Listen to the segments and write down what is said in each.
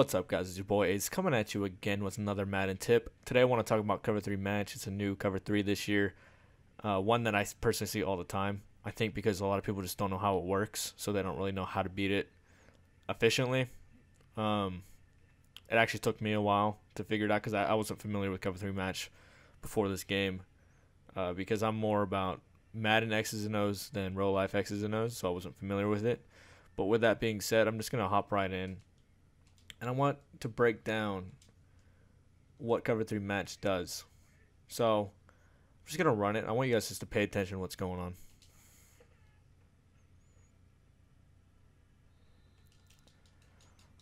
What's up, guys? It's your boy Ace coming at you again with another Madden tip. Today, I want to talk about Cover 3 Match. It's a new Cover 3 this year, uh, one that I personally see all the time. I think because a lot of people just don't know how it works, so they don't really know how to beat it efficiently. Um, it actually took me a while to figure it out because I, I, wasn't familiar with Cover 3 Match before this game uh, because I'm more about Madden X's and O's than real life X's and O's, so I wasn't familiar with it. But with that being said, I'm just going to hop right in and I want to break down what cover three match does. So I'm just gonna run it. I want you guys just to pay attention to what's going on.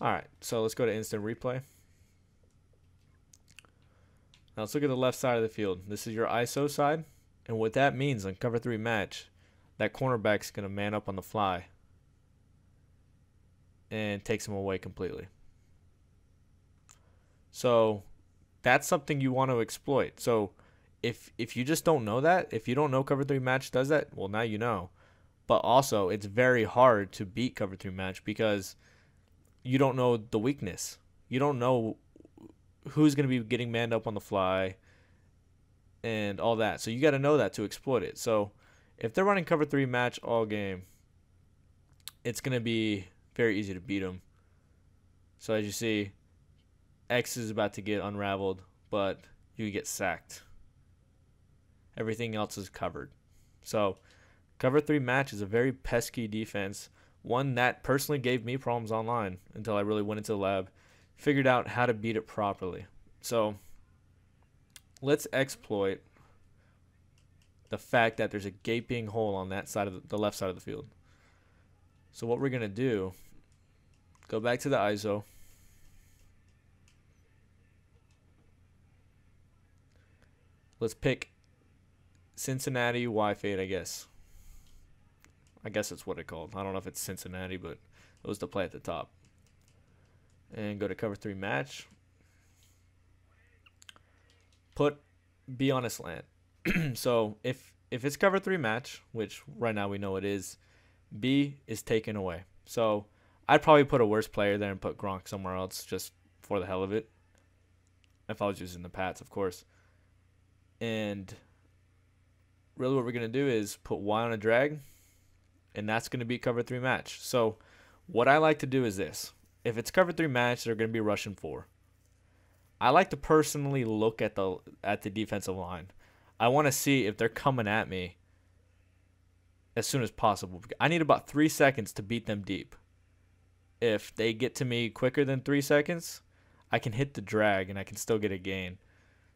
Alright, so let's go to instant replay. Now let's look at the left side of the field. This is your ISO side. And what that means on cover three match, that cornerback's going to man up on the fly and takes him away completely. So that's something you want to exploit. So if if you just don't know that, if you don't know cover 3 match does that, well now you know. But also it's very hard to beat cover 3 match because you don't know the weakness. You don't know who's going to be getting manned up on the fly and all that. So you got to know that to exploit it. So if they're running cover 3 match all game, it's going to be very easy to beat them. So as you see, X is about to get unraveled, but you get sacked. Everything else is covered. So, cover three match is a very pesky defense. One that personally gave me problems online until I really went into the lab, figured out how to beat it properly. So, let's exploit the fact that there's a gaping hole on that side of the, the left side of the field. So, what we're going to do, go back to the ISO. Let's pick Cincinnati Y fade, I guess. I guess that's what it called. I don't know if it's Cincinnati, but it was the play at the top. And go to cover three match. Put B on a slant. so if if it's cover three match, which right now we know it is, B is taken away. So I'd probably put a worse player there and put Gronk somewhere else just for the hell of it. If I was using the Pats, of course. And really what we're going to do is put Y on a drag, and that's going to be cover three match. So what I like to do is this. If it's cover three match, they're going to be rushing four. I like to personally look at the at the defensive line. I want to see if they're coming at me as soon as possible. I need about three seconds to beat them deep. If they get to me quicker than three seconds, I can hit the drag and I can still get a gain.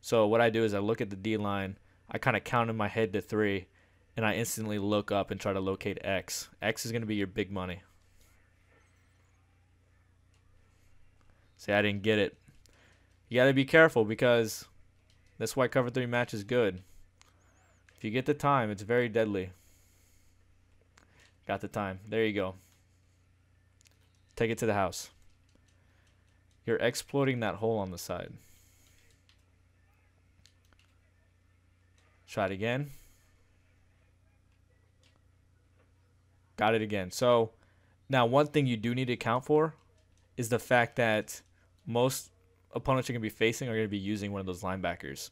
So what I do is I look at the D line, I kind of count in my head to three, and I instantly look up and try to locate X. X is going to be your big money. See, I didn't get it. You got to be careful because that's why cover three match is good. If you get the time, it's very deadly. Got the time. There you go. Take it to the house. You're exploiting that hole on the side. Try it again. Got it again. So now one thing you do need to account for is the fact that most opponents you're going to be facing are going to be using one of those linebackers.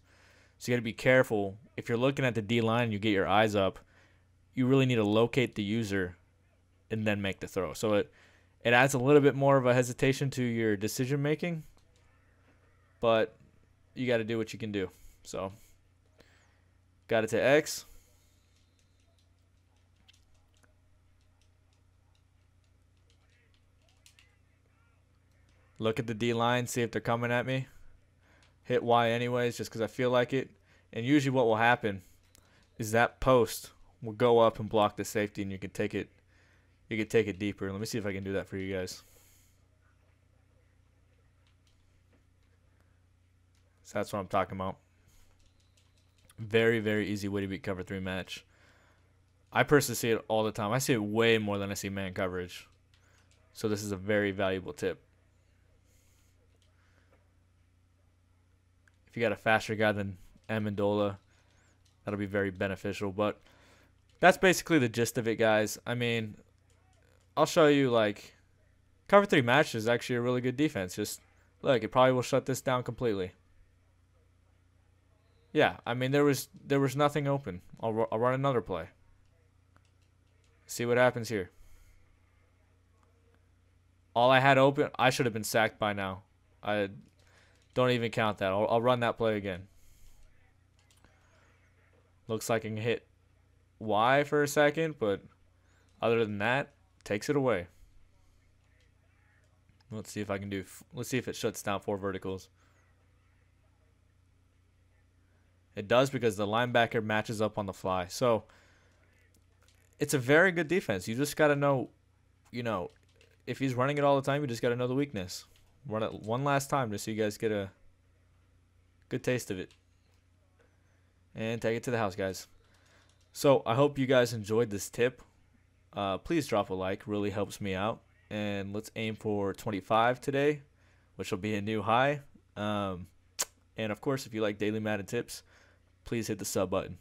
So you got to be careful. If you're looking at the D line and you get your eyes up, you really need to locate the user and then make the throw. So it it adds a little bit more of a hesitation to your decision making, but you got to do what you can do. So Got it to X. Look at the D line, see if they're coming at me. Hit Y anyways, just because I feel like it. And usually what will happen is that post will go up and block the safety and you can take it you can take it deeper. Let me see if I can do that for you guys. So that's what I'm talking about. Very, very easy way to beat cover three match. I personally see it all the time. I see it way more than I see man coverage. So this is a very valuable tip. If you got a faster guy than Amendola, that'll be very beneficial. But that's basically the gist of it, guys. I mean, I'll show you like Cover three match is actually a really good defense. Just look, it probably will shut this down completely. Yeah, I mean there was there was nothing open. I'll I'll run another play. See what happens here. All I had open, I should have been sacked by now. I don't even count that. I'll, I'll run that play again. Looks like I can hit Y for a second, but other than that, takes it away. Let's see if I can do. Let's see if it shuts down four verticals. It does because the linebacker matches up on the fly. So it's a very good defense. You just got to know, you know, if he's running it all the time, you just got to know the weakness. Run it one last time just so you guys get a good taste of it. And take it to the house, guys. So I hope you guys enjoyed this tip. Uh, please drop a like, really helps me out. And let's aim for 25 today, which will be a new high. Um, and of course, if you like daily Madden tips, please hit the sub button.